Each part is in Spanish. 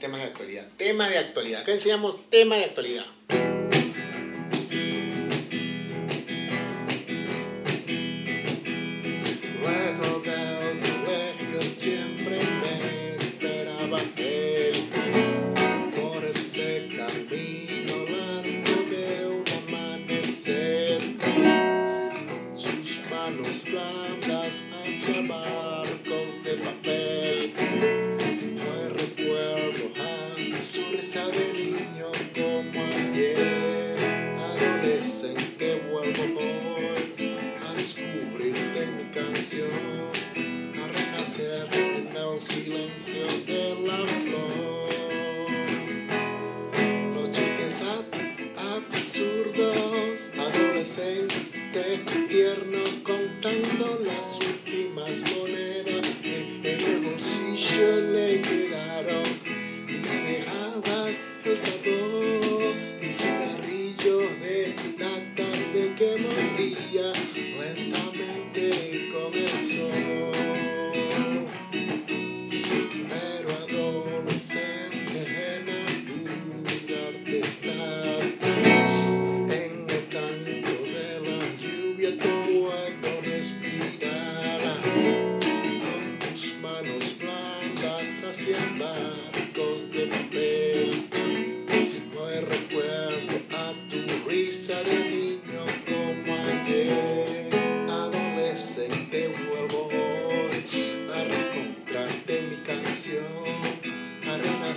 Temas de actualidad. Tema de actualidad. Acá enseñamos tema de actualidad. Canción, a renacer en el silencio de la flor. Los chistes ab- absurdos, adolescente tierno contando las últimas monedas que en el bolsillo le quedaron y me dejabas el sabor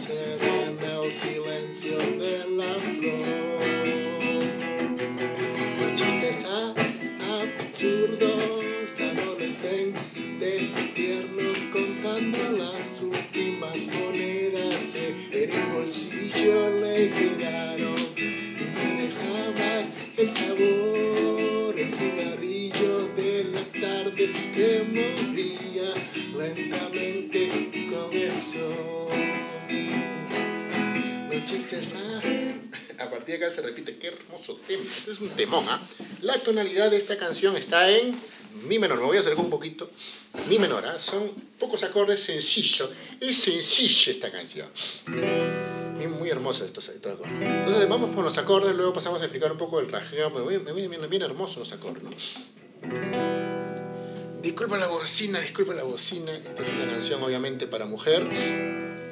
a renacer en el silencio de la flor. Los chistes absurdos, adolescente tierno contando las últimas monedas en el bolsillo le quedaron y me dejabas el sabor, Ah, a partir de acá se repite, qué hermoso tema. Este es un temón, ¿ah? La tonalidad de esta canción está en mi menor. Me voy a acercar un poquito. Mi menor, ¿ah? Son pocos acordes sencillos. Es sencilla esta canción. Muy, muy hermosos estos, estos acordes. Entonces vamos por los acordes, luego pasamos a explicar un poco el rajeo. Bien, bien, bien, hermosos los acordes. Disculpa la bocina, disculpa la bocina. Esta es una canción obviamente para mujer,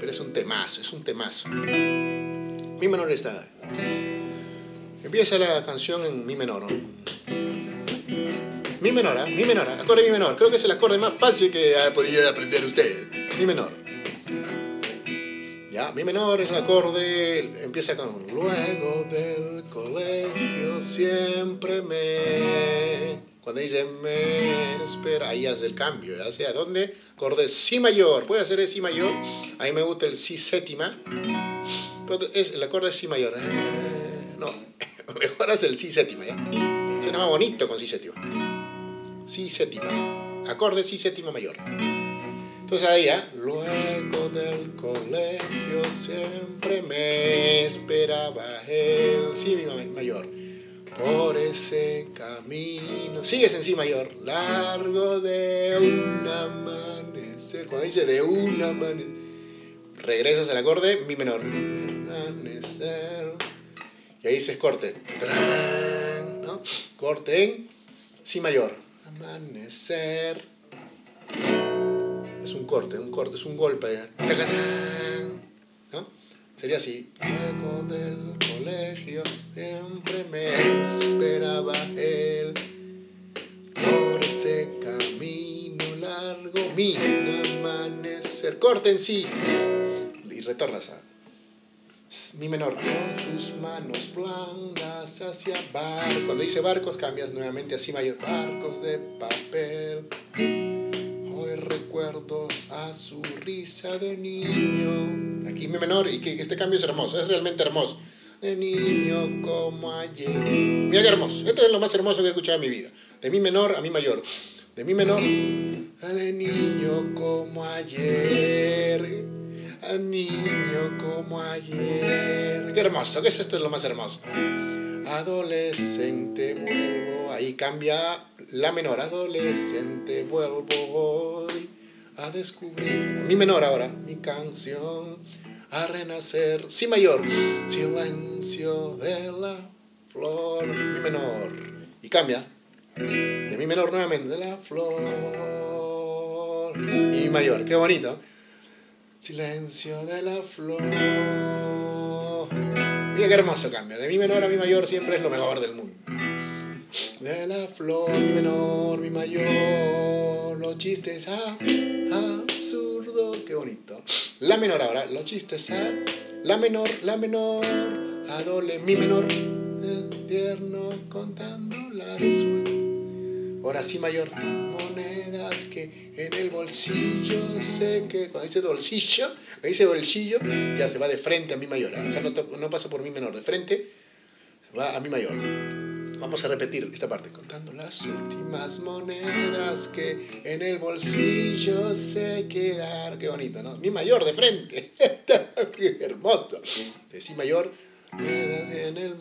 pero es un temazo, es un temazo. Mi menor está. Empieza la canción en mi menor. Mi menor, mi menor, acorde mi menor. Creo que es el acorde más fácil que ha podido aprender ustedes. Mi menor. Ya, mi menor es el acorde, empieza con luego del colegio siempre me. Cuando dice me espera, ahí hace el cambio, ya sea dónde, acorde si mayor, puede hacer el si mayor, a mí me gusta el si séptima, pero es el acorde si mayor. Eh, no, mejor hace el si séptima, ¿ya? Suena más bonito con si séptima. Si séptima, acorde si séptima mayor. Entonces ahí, ¿ah? luego del colegio siempre me esperaba el si mayor. Por ese camino, sigues en si mayor, largo de un amanecer. Cuando dice de un amanecer, regresas al acorde mi menor. Amanecer. Y ahí dices corte. ¿no? Corte en si mayor. Amanecer es un corte, un corte, es un golpe. ¿No? Sería así. Luego del colegio siempre me esperaba él por ese camino largo, mi amanecer. Corte en sí. Y retornas a mi menor con sus manos blandas hacia bar. Cuando dice barcos cambias nuevamente a si mayor. Barcos de papel. Hoy recuerdo a su risa de niño. Aquí mi menor y que este cambio es hermoso, es realmente hermoso. De niño como ayer. Mira qué hermoso. Esto es lo más hermoso que he escuchado en mi vida. De mi menor a mi mayor. De mi menor a de niño como ayer. Niño como ayer. Qué hermoso, ¿qué es esto? Es lo más hermoso. Adolescente vuelvo. Ahí cambia la menor. Adolescente vuelvo hoy a descubrir. Mi menor ahora. Mi canción. a renacer. Si mayor, silencio de la flor, mi menor. Y cambia. De mi menor nuevamente, la flor. Y mi mayor, qué bonito. Silencio de la flor. Mira qué hermoso cambia. De mi menor a mi mayor siempre es lo mejor del mundo. De la flor, mi menor, mi mayor. Los chistes ah, absurdo. Qué bonito. La menor ahora. Los chistes ah, la menor, la menor. Adole, mi menor. El tierno contando las Ahora sí mayor. Monedas que en el bolsillo sé que. Cuando dice bolsillo, cuando dice bolsillo, ya te va de frente a mi mayor. no, no pasa por mi menor, de frente va a mi mayor. Vamos a repetir esta parte. Contando las últimas monedas que en el bolsillo se quedaron. Qué bonito, ¿no? Mi mayor de frente. Qué hermoso. De si mayor. En el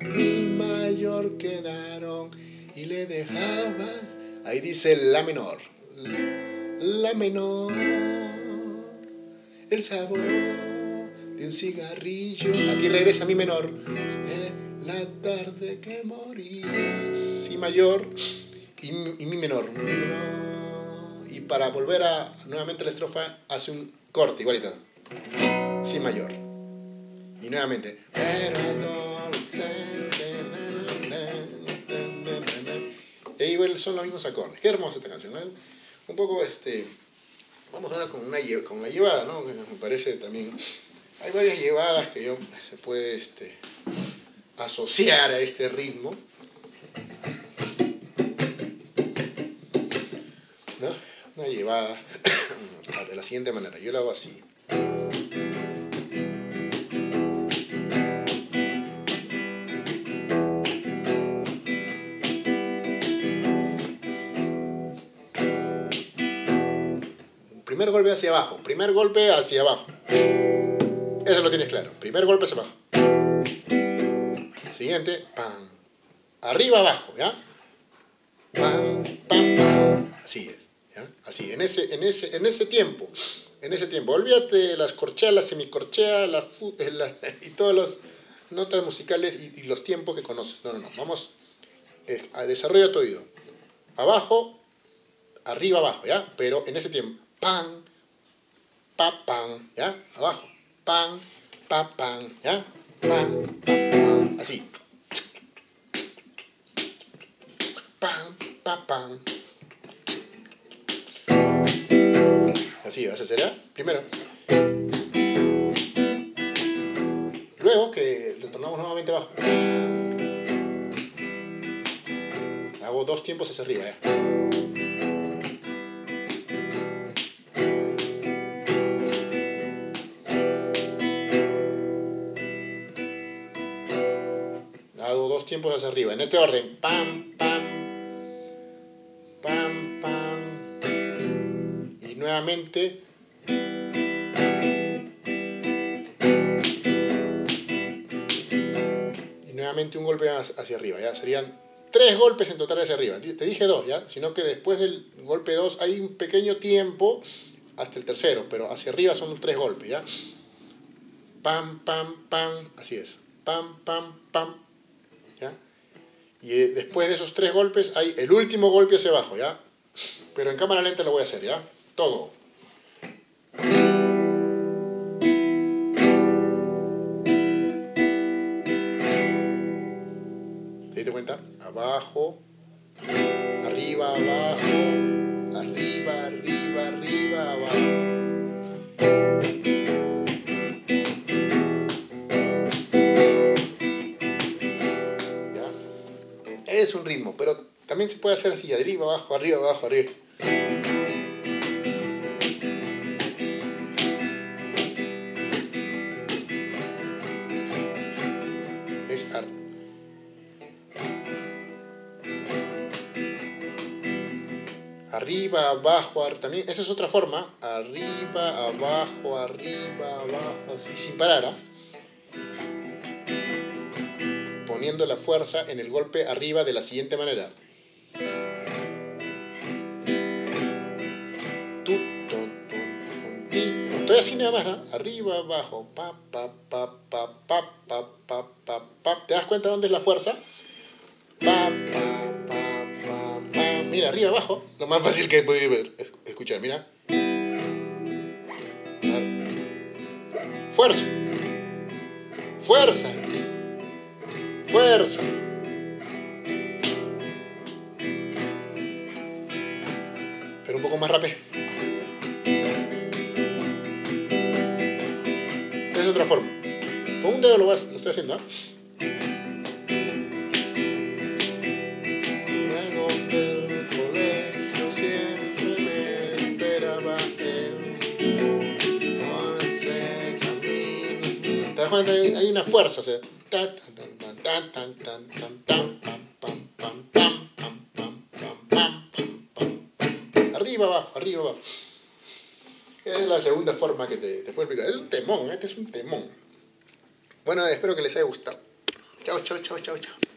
mi mayor quedaron y le dejabas. Ahí dice la menor. La menor. El sabor de un cigarrillo. Aquí regresa mi menor. Eh, la tarde que moría. Si mayor y, mi menor. Y para volver a nuevamente la estrofa, hace un corte, igualito. Si mayor. Y nuevamente. Pero Y ahí son los mismos acordes. Qué hermosa esta canción. Un poco, este, vamos ahora con una, con una llevada, ¿no? me parece también... Hay varias llevadas que yo se puede este, asociar a este ritmo. ¿No? Una llevada de la siguiente manera. Yo la hago así. Golpe hacia abajo, primer golpe hacia abajo. Eso lo tienes claro. Primer golpe hacia abajo. Siguiente, pam. Arriba, abajo, ¿ya? Así es. Así, en ese, en ese, en ese tiempo. En ese tiempo. Olvídate las corcheas, las semicorcheas, las, y todas las notas musicales y, los tiempos que conoces. No, no, no. Vamos eh, a desarrollo tu oído. Abajo, arriba, abajo, ¿ya? Pero en ese tiempo pan, pa, pan, ¿ya? Abajo, pan, pa, pan, ¿ya? Pan, pa, pan, así. Pan, pa, pan. Así, vas a hacer, ¿ya? Primero. Luego que retornamos nuevamente abajo. Hago dos tiempos hacia arriba, ¿ya? Tiempos hacia arriba, en este orden. Pam, pam, pam, pam. Y nuevamente. Y nuevamente un golpe hacia arriba, ¿ya? Serían tres golpes en total hacia arriba. Te dije dos, ¿ya? Sino que después del golpe dos hay un pequeño tiempo hasta el tercero, pero hacia arriba son tres golpes, ¿ya? Pam, pam, pam, así es. Pam, pam, pam, y eh, después de esos tres golpes hay el último golpe hacia abajo, ¿ya? Pero en cámara lenta lo voy a hacer, ¿ya? Todo. ¿Te diste cuenta? Abajo, arriba, abajo, arriba, arriba, arriba, abajo. Es un ritmo, pero también se puede hacer así, arriba, abajo, arriba, abajo, arriba. Es arriba, abajo, también, esa es otra forma, arriba, abajo, arriba, abajo, así, sin parar, ¿ah? Poniendo la fuerza en el golpe arriba de la siguiente manera. Estoy así nada más, ¿no? Arriba, abajo, pa, pa, pa, pa, pa, pa, pa. ¿Te das cuenta dónde es la fuerza? Pa, pa, pa, pa. Mira, arriba, abajo. Lo más fácil que he podido ver. Escuchar, mira. Fuerza. Fuerza. Fuerza. Pero un poco más rápido. Es otra forma. Con un dedo lo, vas, lo estoy haciendo, ¿eh? Hay, una fuerza. O sea, ta, tan, tan, Arriba, abajo, arriba, abajo. Es la segunda forma que te, te puedo explicar. Es un temón, este es un temón. Bueno, espero que les haya gustado. Chao, chao, chao, chao, chao.